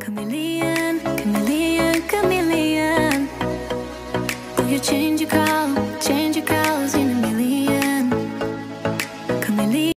Chameleon, chameleon, chameleon. Will you change your color?